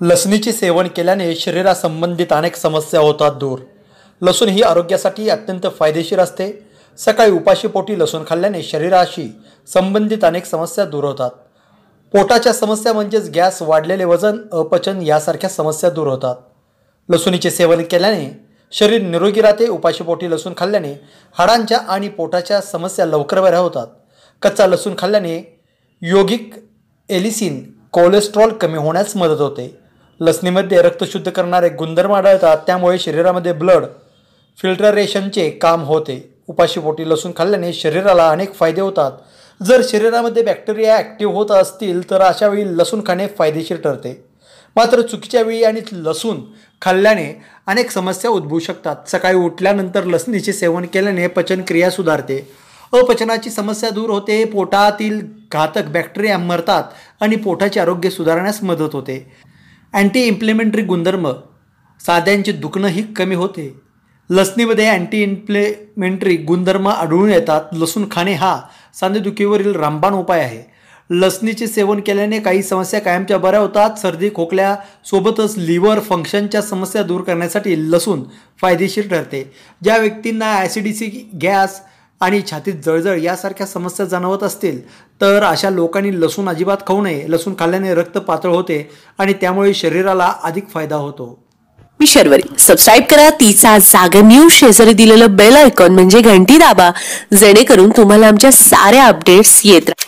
लसणीचे सेवन केल्याने शरीरासंबंधित अनेक समस्या होतात दूर. लसूण ही आरोग्यासाठी अत्यंत फायदेशीर असते. सकाळी उपाशीपोटी लसूण खाल्ल्याने शरीराशी संबंधित अनेक समस्या दूर होतात. पोटाच्या समस्या म्हणजेच गॅस वाढलेले वजन अपचन यासारख्या समस्या दूर होतात. लसूणीचे सेवन केल्याने शरीर निरोगी राहते. उपाशीपोटी लसूण खाल्ल्याने हाडांच्या आणि पोटाच्या समस्या लवकर बऱ्या होतात. कच्चा लसूण खाल्ल्याने योगिक एलिसिन कोलेस्ट्रॉल कमी होण्यास मदत होते. लसणीमध्ये रक्तशुद्ध करणारे गुणधर्म आढळतात त्यामुळे शरीरामध्ये ब्लड फिल्टरेशनचे काम होते. उपाशीपोटी लसूण खाल्ल्याने शरीराला अनेक फायदे होतात. जर शरीरामध्ये बॅक्टेरिया ॲक्टिव्ह होत असतील तर अशा वेळी लसूण खाणे फायदेशीर ठरते. मात्र चुकीच्या वेळी आणि लसूण खाल्ल्याने अनेक समस्या उद्भवू शकतात. सकाळी उठल्यानंतर लसणीचे सेवन केल्याने पचनक्रिया सुधारते. अपचनाची समस्या दूर होते पोटातील घातक बॅक्टेरिया मरतात आणि पोटाचे आरोग्य सुधारण्यास मदत होते. अँटी इम्प्लिमेंटरी गुणधर्म साध्यांचे दुखणंही कमी होते. लसणीमध्ये अँटी इन्फ्लेमेंटरी गुणधर्म आढळून येतात. लसूण खाणे हा सांधेदुखीवरील रामबाण उपाय आहे. लसणीचे सेवन केल्याने काही समस्या कायमच्या बऱ्या होतात. सर्दी खोकल्यासोबतच लिव्हर फंक्शनच्या समस्या दूर करण्यासाठी लसूण फायदेशीर ठरते. ज्या व्यक्तींना ॲसिडिसी गॅस आणि छातीत जळजळ यासारख्या समस्या जाणवत असतील तर अशा लोकांनी लसूण अजिबात खाऊ नये. लसूण खाल्ल्याने रक्त पातळ होते आणि त्यामुळे शरीराला अधिक फायदा होतो. मी शर्वरी. सबस्क्राईब करा. तिचा जागर न्यूज शेजारी दिलेलं बेल आयकॉन म्हणजे घंटी दाबा. जेणेकरून तुम्हाला आमच्या साऱ्या अपडेट्स येत राहतील